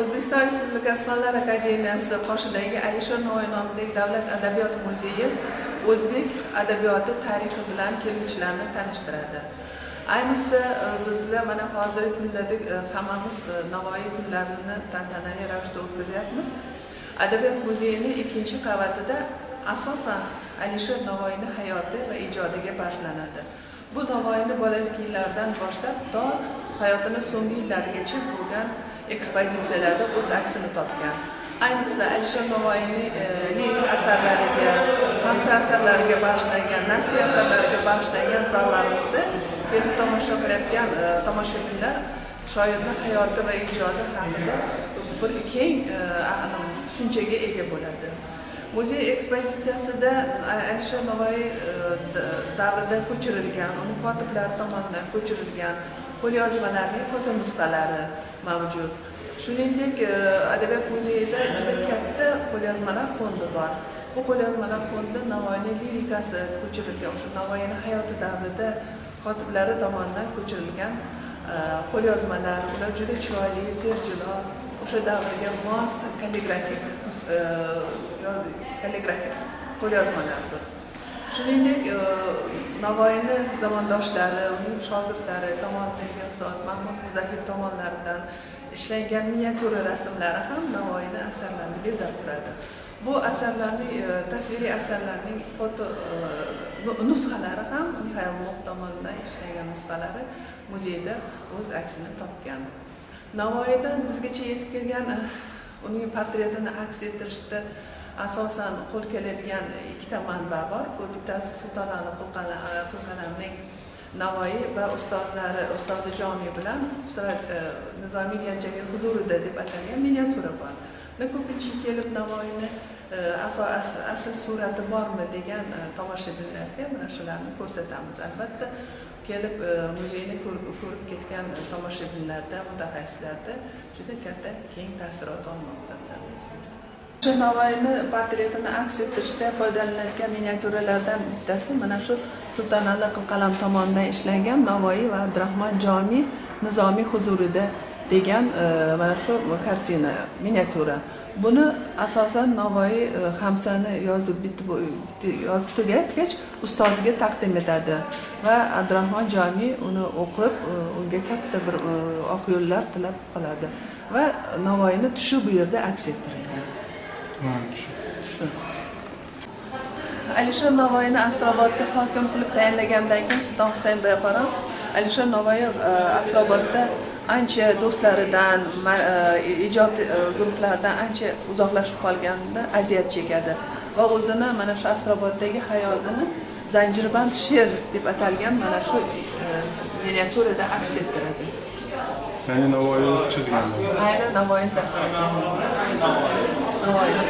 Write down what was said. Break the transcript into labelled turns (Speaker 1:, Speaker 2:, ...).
Speaker 1: o'zbekiston respublikasi fanlar akademiyasi qoshidagi alisher navoiy nomidagi davlat adabiyot muzeyi o'zbek adabiyoti tarixi bilan keluvchilarni tanishtiradi. Ayniqsa e, bizda mana hozirgi kunda e, hammamiz e, navoiy kunlarini tantanali ravishda o'tkazyapmiz. Adabiyot muzeyini ikkinchi qavatida asosan alisher navoiyni hayoti va ijodiga bag'ishlanadi. Bu navoiyni bolalik yillaridan boshlab to hayotini so'nggi yillarigacha bo'lgan ekspozitsiyalarda o'z aksini topgan. Ayniqsa alisher navoiyni lirik asarlariga hamsa asarlariga bag'ishlangan nasriy asarlariga bag'ishlangan zallarimizda kelib tomosha qilayotgan e, tomoshabinlar shoirni hayoti va ijodi haqida bir keng tushunchaga ega bo'ladi. Muzey ekspozitsiyasida alisher navoiy davrida ko'chirilgan uni kotiblari tomonidan ko'chirilgan qo'lyozmalarning foto nusxalari mavjud. Shuningdek e, adabiyot muzeyida juda katta qo'lyozmalar fondi bor. Bu qo'lyozmalar fondi navoiyning lirikasi ko'chirilgan o'sha navoiyni hayoti davrida kotiblari tomonidan ko'chirilgan e, qo'lyozmalar. Ular juda chiroyli serjilo o'sha davrga mos kalligrafik e, kalligrafik qo'lyozmalardir shuningdek e, navoiyni zamondoshlari uning shogirdlari kamoliddin behzod mahmud muzahid tomonlaridan ishlangan miniatyura rasmlari ham navoiyni asarlarini bezab turadi bu asarlarning tasviriy asarlarning foto nusxalari ham mixail moq tomonidan ishlangan nusxalari muzeyda o'z aksini topgan navoiydan bizgacha yetib kelgan eh, uning portretini aks ettirishda asosan qo'l keladigan eh, ikkita manba bor. Bu bittasi sultonali qulqalamning eh, navoiy va ustozlari ustozi jomiy bilan e, nizomiy ganjaviy huzurida deb atalgan miniatyura bor. Ko'pincha kelib navoiyni e, asl surati bormi degan e, tomoshabinlarga mana shularni ko'rsatamiz. Albatta kelib e, muzeyni ko'rib ketgan tomoshabinlarda mutaxassislarda juda katta keng taassurot olmoqda. bizani o'zimiz shu navoiyni portretini aks ettirishda foydalaniladigan miniatyuralardan bittasi mana shu sultonali qilqalam tomonidan ishlangan navoiy va abdurahmon jomiy nizomiy huzurida degan e, mana shu kartina miniatyura buni asosan navoiy e, hamsani yozib bitib yozib tugatgach ustoziga taqdim etadi va abdurahmon jomiy uni o'qib e, unga katta bir oq yo'llar tilab qoladi va navoiyni tushi bu yerda aks ettirilgan. Shu alisher navoiyni astrobodga hokim qilib tayinlagandan keyin sulton husayn boyqaro alisher navoiy e, astrobodda ancha do'stlaridan e, ijod e, guruhlaridan ancha uzoqlashib qolganida aziyat chekadi. Va o'zini mana shu astroboddagi hayotini zanjirband sher deb atalgan mana shu miniatyurada aks ettiradi.
Speaker 2: Ya'ni navoiy o'zi chizgan.
Speaker 1: Aynan navoiyni tasvirlagan navoiyni